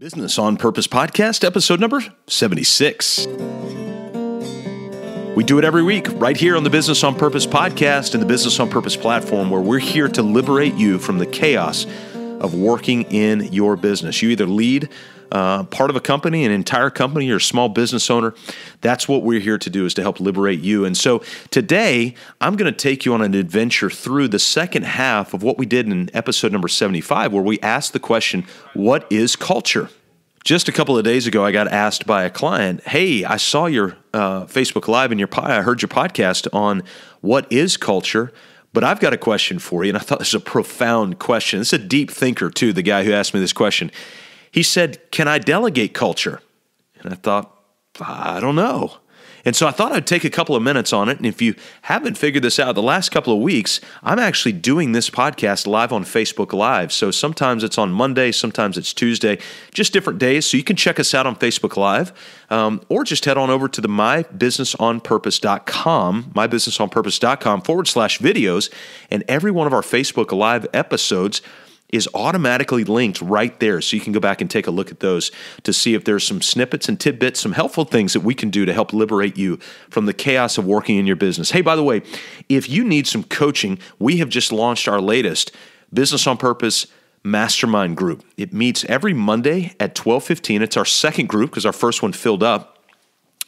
Business on Purpose podcast, episode number 76. We do it every week right here on the Business on Purpose podcast and the Business on Purpose platform, where we're here to liberate you from the chaos of working in your business. You either lead uh, part of a company, an entire company, you're a small business owner. That's what we're here to do is to help liberate you. And so today, I'm going to take you on an adventure through the second half of what we did in episode number 75, where we asked the question, What is culture? Just a couple of days ago, I got asked by a client, "Hey, I saw your uh, Facebook Live and your I heard your podcast on what is culture, but I've got a question for you." And I thought this is a profound question. This is a deep thinker too. The guy who asked me this question, he said, Can I delegate culture? And I thought, I don't know. And so I thought I'd take a couple of minutes on it. And if you haven't figured this out, the last couple of weeks, I'm actually doing this podcast live on Facebook Live. So sometimes it's on Monday, sometimes it's Tuesday, just different days. So you can check us out on Facebook Live um, or just head on over to the mybusinessonpurpose.com, mybusinessonpurpose.com forward slash videos. And every one of our Facebook Live episodes is automatically linked right there. So you can go back and take a look at those to see if there's some snippets and tidbits, some helpful things that we can do to help liberate you from the chaos of working in your business. Hey, by the way, if you need some coaching, we have just launched our latest Business on Purpose mastermind group. It meets every Monday at 12:15. It's our second group because our first one filled up.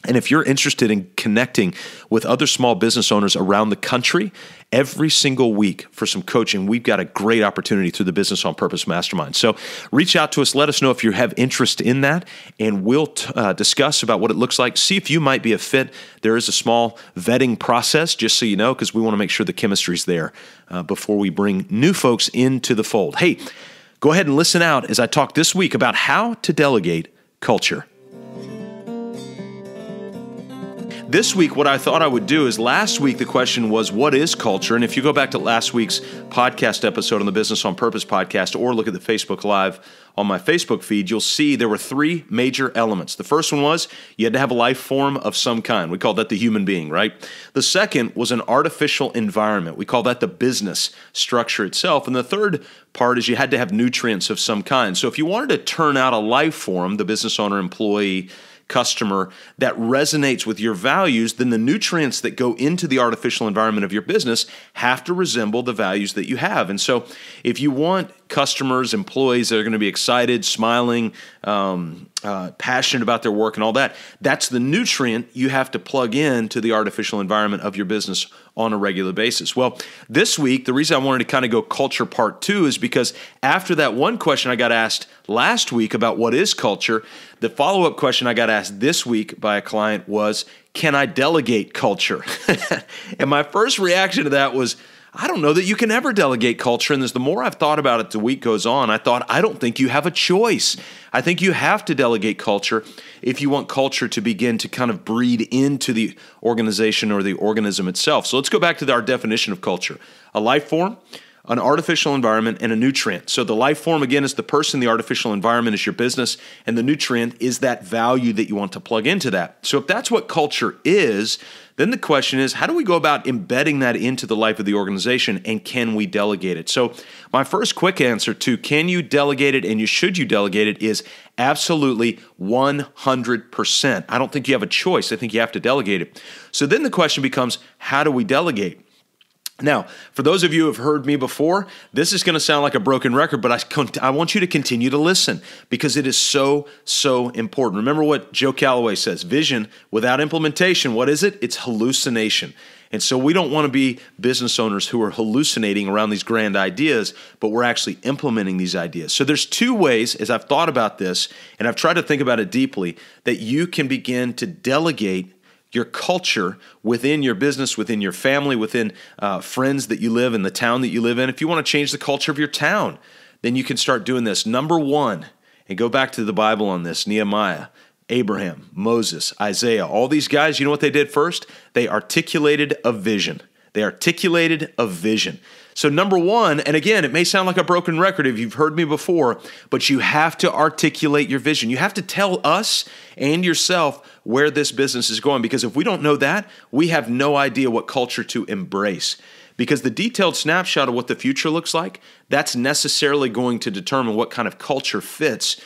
And if you're interested in connecting with other small business owners around the country every single week for some coaching, we've got a great opportunity through the Business on Purpose Mastermind. So reach out to us, let us know if you have interest in that, and we'll uh, discuss about what it looks like. See if you might be a fit. There is a small vetting process, just so you know, because we want to make sure the chemistry's there uh, before we bring new folks into the fold. Hey, go ahead and listen out as I talk this week about how to delegate culture. This week, what I thought I would do is last week the question was, What is culture? And if you go back to last week's podcast episode on the Business on Purpose podcast or look at the Facebook Live on my Facebook feed, you'll see there were three major elements. The first one was you had to have a life form of some kind. We call that the human being, right? The second was an artificial environment. We call that the business structure itself. And the third part is you had to have nutrients of some kind. So if you wanted to turn out a life form, the business owner, employee, customer that resonates with your values, then the nutrients that go into the artificial environment of your business have to resemble the values that you have. And so, if you want customers, employees that are going to be excited, smiling, um, uh, passionate about their work, and all that, that's the nutrient you have to plug in to the artificial environment of your business on a regular basis. Well, this week, the reason I wanted to kind of go culture part two is because after that one question I got asked last week about what is culture, the follow up question I got asked this week by a client was, Can I delegate culture? and my first reaction to that was, I don't know that you can ever delegate culture. And as the more I've thought about it, the week goes on, I thought, I don't think you have a choice. I think you have to delegate culture if you want culture to begin to kind of breed into the organization or the organism itself. So let's go back to our definition of culture a life form an artificial environment, and a nutrient. So the life form, again, is the person, the artificial environment is your business, and the nutrient is that value that you want to plug into that. So if that's what culture is, then the question is how do we go about embedding that into the life of the organization and can we delegate it? So, my first quick answer to can you delegate it and you should you delegate it is absolutely 100%. I don't think you have a choice. I think you have to delegate it. So then the question becomes how do we delegate? Now, for those of you who have heard me before, this is going to sound like a broken record, but I, I want you to continue to listen because it is so, so important. Remember what Joe Calloway says vision without implementation, what is it? It's hallucination. And so we don't want to be business owners who are hallucinating around these grand ideas, but we're actually implementing these ideas. So there's two ways as I've thought about this and I've tried to think about it deeply that you can begin to delegate your culture within your business, within your family, within uh, friends that you live in, the town that you live in. If you want to change the culture of your town, then you can start doing this. Number one, and go back to the Bible on this Nehemiah, Abraham, Moses, Isaiah, all these guys, you know what they did first? They articulated a vision. They articulated a vision. So, number one, and again, it may sound like a broken record if you've heard me before, but you have to articulate your vision. You have to tell us and yourself where this business is going because if we don't know that, we have no idea what culture to embrace. Because the detailed snapshot of what the future looks like, that's necessarily going to determine what kind of culture fits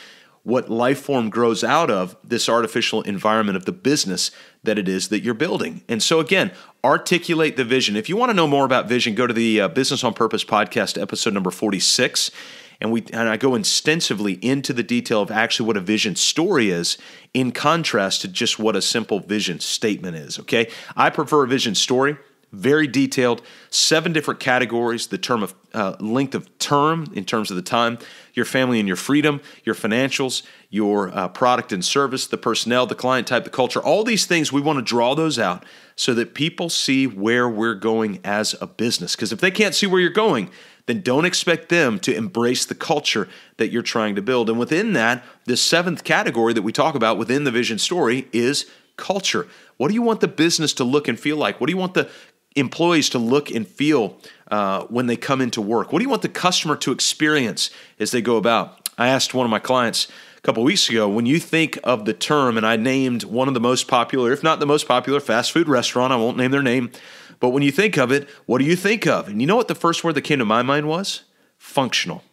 what life form grows out of this artificial environment of the business that it is that you're building. And so, again, articulate the vision. If you want to know more about vision, go to the uh, Business on Purpose podcast, episode number 46. And we and I go extensively into the detail of actually what a vision story is in contrast to just what a simple vision statement is. Okay. I prefer a vision story very detailed, seven different categories the term of uh, length of term in terms of the time, your family and your freedom, your financials, your uh, product and service, the personnel, the client type, the culture, all these things, we want to draw those out so that people see where we're going as a business. Because if they can't see where you're going, then don't expect them to embrace the culture that you're trying to build. And within that, the seventh category that we talk about within the vision story is culture. What do you want the business to look and feel like? What do you want the employees to look and feel uh, when they come into work? What do you want the customer to experience as they go about? I asked one of my clients a couple weeks ago when you think of the term, and I named one of the most popular, if not the most popular, fast food restaurant. I won't name their name, but when you think of it, what do you think of? And you know what the first word that came to my mind was? Functional.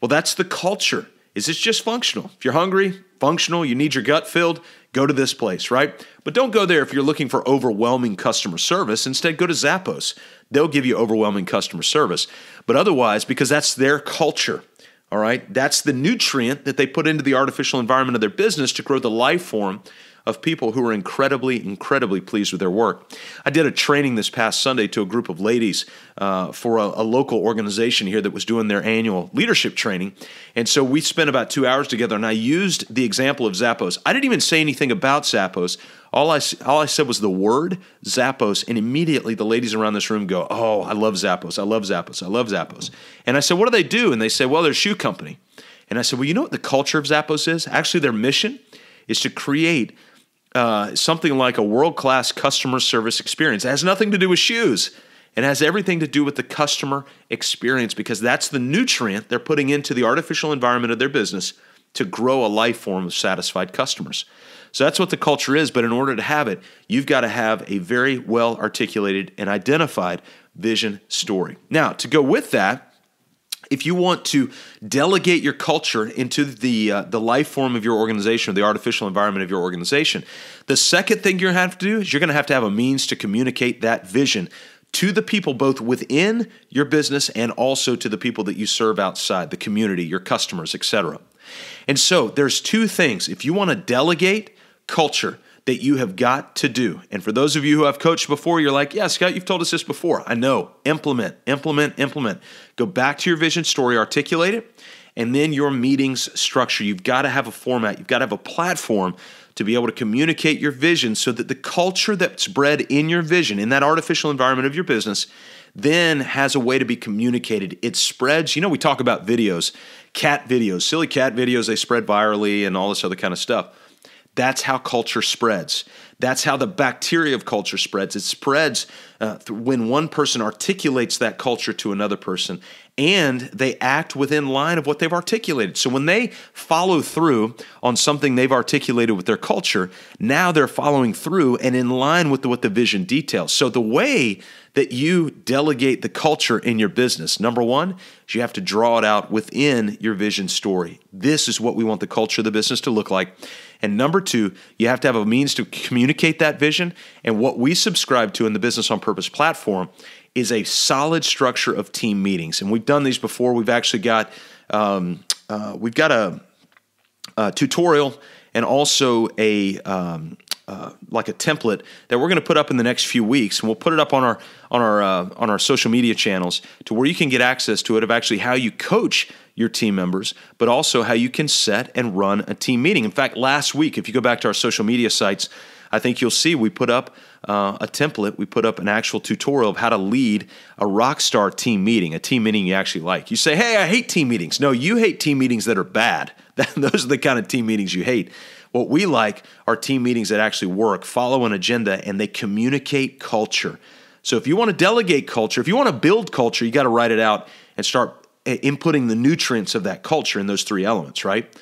Well, that's the culture. Is this just functional? If you're hungry, functional, you need your gut filled, go to this place, right? But don't go there if you're looking for overwhelming customer service. Instead, go to Zappos. They'll give you overwhelming customer service. But otherwise, because that's their culture, all right, that's the nutrient that they put into the artificial environment of their business to grow the life form of people who are incredibly, incredibly pleased with their work. I did a training this past Sunday to a group of ladies uh, for a, a, local organization here that was doing their annual leadership training. And so we spent about two hours together, and I used the example of Zappos. I didn't even say anything about Zappos. All I, all I said was the word Zappos, and immediately the ladies around this room go, Oh, I love Zappos. I love Zappos. I love Zappos. And I said, What do they do? And they said, Well, they're a shoe company. And I said, Well, you know what the culture of Zappos is? Actually, their mission is to create uh, something like a world class customer service experience. It has nothing to do with shoes. It has everything to do with the customer experience because that's the nutrient they're putting into the artificial environment of their business to grow a life form of satisfied customers. So that's what the culture is. But in order to have it, you've got to have a very well articulated and identified vision story. Now, to go with that, if you want to delegate your culture into the uh, the life form of your organization or the artificial environment of your organization, the second thing you're going to have to do is you're going to have to have a means to communicate that vision to the people both within your business and also to the people that you serve outside, the community, your customers, etc. And so, there's two things. If you want to delegate culture, that you have got to do. And for those of you who have coached before, you're like, yeah, Scott, you've told us this before. I know. Implement, implement, implement. Go back to your vision story, articulate it, and then your meetings structure. You've got to have a format, you've got to have a platform to be able to communicate your vision so that the culture that's bred in your vision, in that artificial environment of your business, then has a way to be communicated. It spreads. You know, we talk about videos, cat videos, silly cat videos, they spread virally and all this other kind of stuff. That's how culture spreads. That's how the bacteria of culture spreads. It spreads uh, when one person articulates that culture to another person and they act within line of what they've articulated. So when they follow through on something they've articulated with their culture, now they're following through and in line with the, what the vision details. So the way that you delegate the culture in your business, number one, is you have to draw it out within your vision story. This is what we want the culture of the business to look like. And number two, you have to have a means to communicate that vision. And what we subscribe to in the Business on Purpose platform is a solid structure of team meetings. And we've done these before. We've actually got um, uh, we've got a, a, tutorial and also a um, uh, like a template that we're going to put up in the next few weeks, and we'll put it up on our on our uh, on our social media channels to where you can get access to it of actually how you coach your team members, but also how you can set and run a team meeting. In fact, last week, if you go back to our social media sites, I think you'll see we put up uh, a template, we put up an actual tutorial of how to lead a rock star team meeting, a team meeting you actually like. You say, hey, I hate team meetings. No, you hate team meetings that are bad. Those are the kind of team meetings you hate. What we like are team meetings that actually work, follow an agenda, and they communicate culture. So if you want to delegate culture, if you want to build culture, you got to write it out and start inputting the nutrients of that culture in those three elements, right?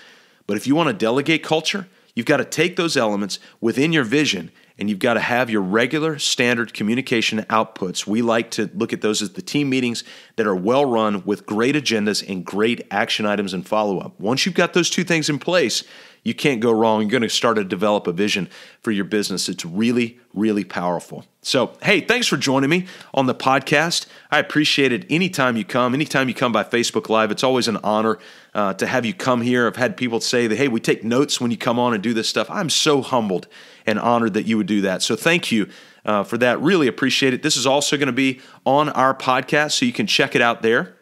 But if you want to delegate culture, you've got to take those elements within your vision and you've got to have your regular standard communication outputs. We like to look at those as the team meetings that are well run with great agendas and great action items and follow up. Once you've got those two things in place, you can't go wrong. You're going to start to develop a vision for your business. It's really, really powerful. So, hey, thanks for joining me on the podcast. I appreciate it anytime you come, anytime you come by Facebook Live. It's always an honor uh, to have you come here. I've had people say that, hey, we take notes when you come on and do this stuff. I'm so humbled and honored that you would do that. So, thank you. Uh, for that, really appreciate it. This is also going to be on our podcast, so you can check it out there.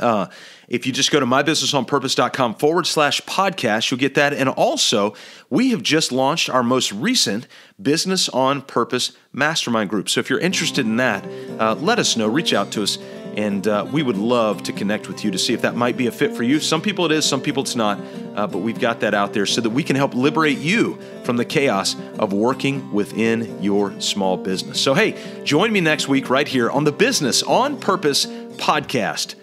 Uh, if you just go to mybusinessonpurpose.com forward slash podcast, you'll get that. And also, we have just launched our most recent Business on Purpose Mastermind group. So if you're interested in that, uh, let us know. Reach out to us, and uh, we would love to connect with you to see if that might be a fit for you. Some people it is, some people it's not, uh, but we've got that out there so that we can help liberate you from the chaos of working within your small business. So, hey, join me next week right here on the Business on Purpose podcast.